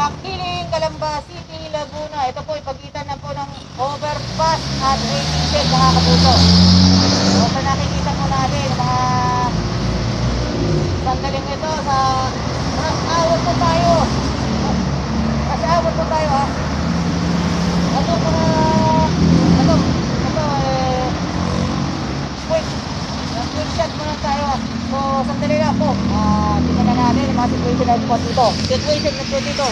Makiling, Calamba City, Laguna. Ito po, ipagitan na po ng overpass at waiting shed mga kapuso. So, sa nakikita po natin, mga sandaling ito sa rush hour po tayo. Rush hour po tayo ha. Ito mga, ito, ito eh, quick, quick shot muna tayo. So, sandali lang po. Ah, tingnan na natin po dito. Situation na po dito.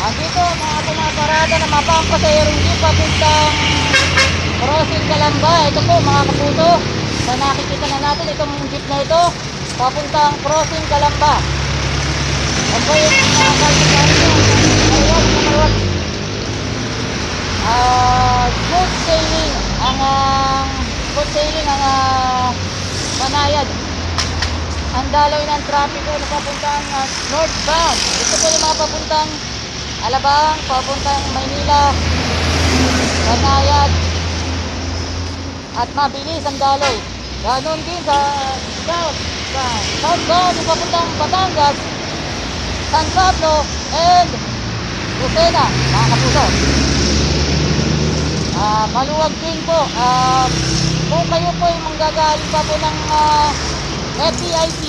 Ah, dito, mga pumaparada na mapampasayarong jeep papuntang crossing Kalamba. Ito po, mga kapuso. So, nakikita na natin itong jeep na ito papuntang crossing Kalamba. Ito yung mga maluwag. Ah, good sailing ang ah, good sailing ang ah, Manayad. Ang daloy ng trapiko na papuntang ah, northbound. Ito po yung mga papuntang Alabang, papuntang Maynila, Manayad, at mabilis ang daloy. Ganon din sa south, sa southbound yung papuntang Batangas, San Pablo, and Lucena, mga kapuso. Ah, maluwag din po. Ah, kung kayo po ay manggagaling pa po ng ah, FPIP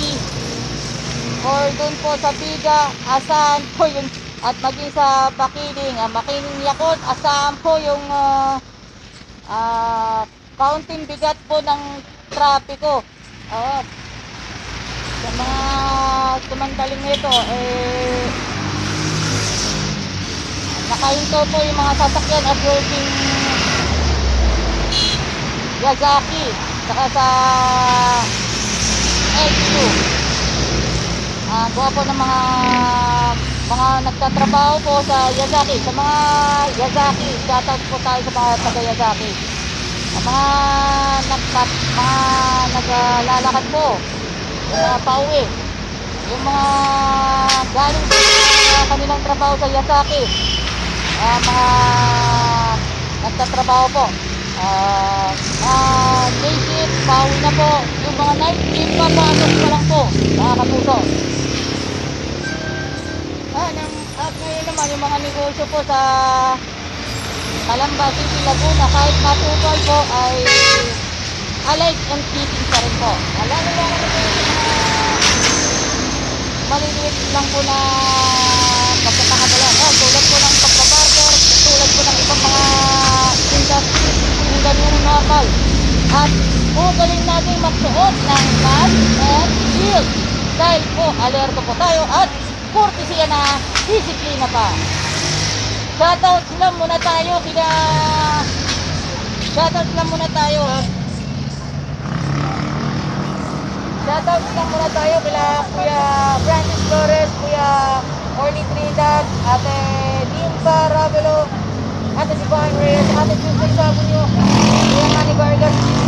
or doon po sa Biga, asahan po yung at maging sa Bakiling, ah, Makiling Yakot, asahan po yung ah, ah, counting bigat po ng trapiko. Oo. sa mga tumandaling nito, eh, nakahinto po yung mga sasakyan at working Yazaki saka sa LQ ah gawa po ng mga mga nagtatrabaho po sa Yazaki. Sa mga Yazaki shoutout po tayo sa mga taga Yazaki. Ang mga nagtat mga naglalakad po mga pauwi. Yung mga galing sa kanilang trabaho sa Yazaki. Ah mga nagtatrabaho po. Ah, ah, day shift, bawi na po. Mga night shift, papasok pa lang po. Mga kapuso. Ah, nang, at ngayon naman, yung mga negosyo po sa Calamba City, Laguna, kahit matugal po, ay alive and keeping pa rin po. Lalo lang naman po maliliit lang po na pagkakagalan. Oh, tulad po ng pagbabarber, tulad po ng ibang mga tindan yung normal. At magaling natin magsuot ng mask and shield. Dahil po, alerto po tayo at kurtisiya na disiplina pa. Shoutout lang muna tayo kina... Shoutout lang muna tayo. Shoutout lang muna tayo kila Kuya Francis Flores, Kuya Orly Trinidad, Ate Nimpa Ravelo, Ate Divine Reyes, Ate Tuesday Sabunyo, Kuya Manny Vargas,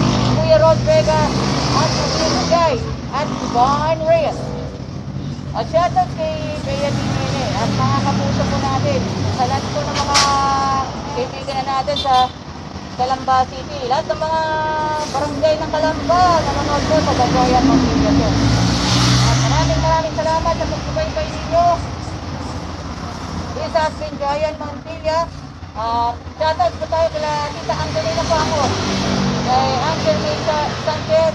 Rod Vega, at Kuya Guy, at Divine Reyes. At shoutout kay Kuya Dinene at mga kapuso po natin sa lahat po ng mga kaibigan na natin sa Calamba City. Lahat ng mga barangay ng Calamba na nanonood po sa Gagoyan Montilla po. At maraming maraming salamat sa pagsubaybay ninyo. This has been Joyan Montilla. At shoutout po tayo kila Tita Angelina ako. Kay Angel Mesa Sanchez.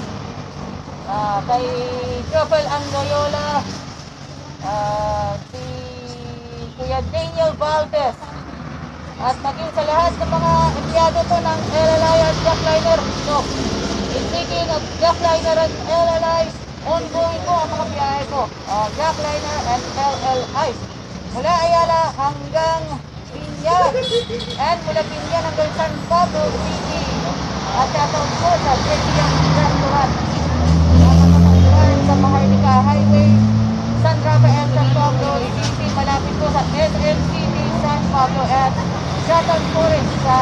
ah, kay Jopel Andoyola. ah, si Kuya Daniel Valdez. At maging sa lahat ng mga empleyado po ng LLI at Jackliner. So, speaking of Jackliner and LLI, ongoing po ang mga biyahe ko. Uh, Jackliner and LLI. Mula Ayala hanggang Pinya. And mula Pinya hanggang San Pablo City. At shoutout po sa Brilliant Restaurant. Ang nakatagpuan sa Maharlika Highway, San Rafael, San Pablo City. Malapit po sa SNCT San Pablo. At shoutout po rin sa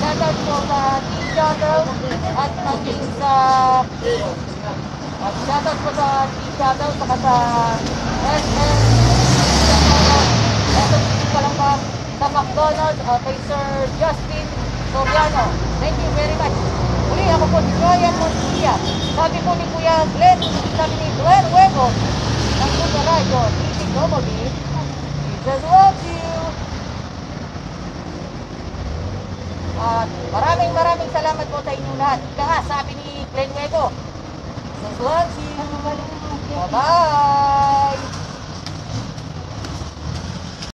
shoutout po sa Team Shoutout at maging sa at shoutout po sa Team Shoutout saka sa SM SNCT pa lang ba sa McDonald's uh, kay Sir Justin Soriano. Thank you very much. Uli, ako po si Florian Montia. Sabi po ni Kuya Glenn, sabi ni Glenn Huevo, ng Kuya Radyo, TTW, Jesus loves you. At maraming maraming salamat po sa inyo lahat. Ika nga, sabi ni Glenn Huevo, Jesus loves you. Bye-bye.